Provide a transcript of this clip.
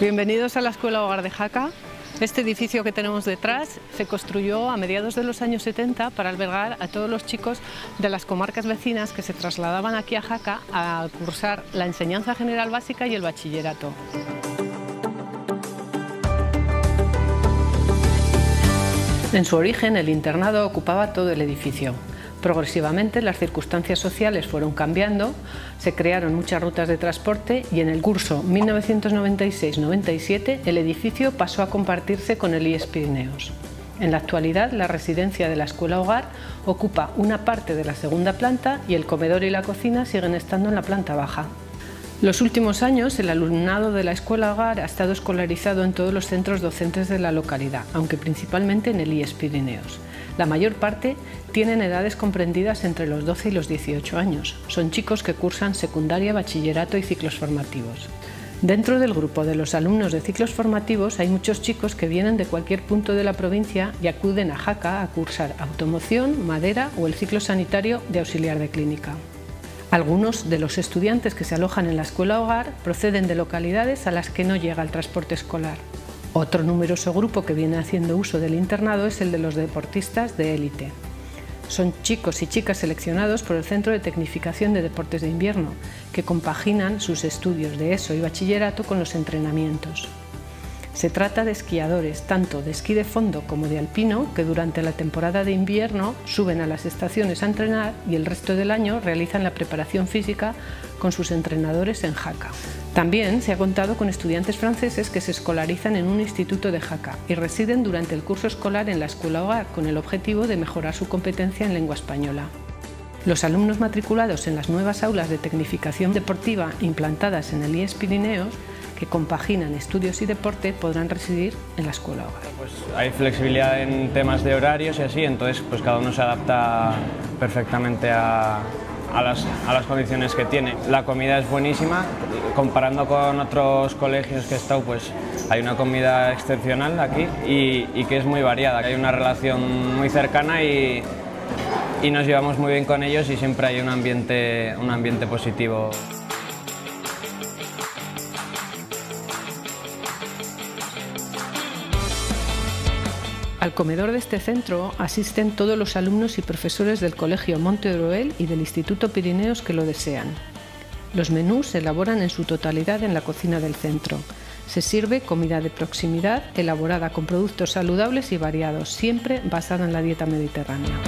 Bienvenidos a la Escuela Hogar de Jaca. Este edificio que tenemos detrás se construyó a mediados de los años 70 para albergar a todos los chicos de las comarcas vecinas que se trasladaban aquí a Jaca a cursar la enseñanza general básica y el bachillerato. En su origen el internado ocupaba todo el edificio. Progresivamente las circunstancias sociales fueron cambiando, se crearon muchas rutas de transporte y en el curso 1996-97 el edificio pasó a compartirse con el IES Pirineos. En la actualidad la residencia de la escuela hogar ocupa una parte de la segunda planta y el comedor y la cocina siguen estando en la planta baja. Los últimos años el alumnado de la escuela hogar ha estado escolarizado en todos los centros docentes de la localidad, aunque principalmente en el IES Pirineos. La mayor parte tienen edades comprendidas entre los 12 y los 18 años. Son chicos que cursan secundaria, bachillerato y ciclos formativos. Dentro del grupo de los alumnos de ciclos formativos hay muchos chicos que vienen de cualquier punto de la provincia y acuden a Jaca a cursar automoción, madera o el ciclo sanitario de auxiliar de clínica. Algunos de los estudiantes que se alojan en la escuela hogar proceden de localidades a las que no llega el transporte escolar. Otro numeroso grupo que viene haciendo uso del internado es el de los deportistas de élite. Son chicos y chicas seleccionados por el Centro de Tecnificación de Deportes de Invierno, que compaginan sus estudios de ESO y bachillerato con los entrenamientos. Se trata de esquiadores, tanto de esquí de fondo como de alpino, que durante la temporada de invierno suben a las estaciones a entrenar y el resto del año realizan la preparación física con sus entrenadores en Jaca. También se ha contado con estudiantes franceses que se escolarizan en un instituto de Jaca y residen durante el curso escolar en la escuela hogar con el objetivo de mejorar su competencia en lengua española. Los alumnos matriculados en las nuevas aulas de tecnificación deportiva implantadas en el IES Pirineos que compaginan estudios y deporte podrán residir en la escuela hogar. Pues hay flexibilidad en temas de horarios y así, entonces pues cada uno se adapta perfectamente a, las, condiciones que tiene. La comida es buenísima, comparando con otros colegios que he estado, pues hay una comida excepcional aquí y, que es muy variada. Hay una relación muy cercana y, y, nos llevamos muy bien con ellos y siempre hay un ambiente, un ambiente positivo. Al comedor de este centro asisten todos los alumnos y profesores del Colegio Monte Oroel y del Instituto Pirineos que lo desean. Los menús se elaboran en su totalidad en la cocina del centro. Se sirve comida de proximidad elaborada con productos saludables y variados, siempre basada en la dieta mediterránea.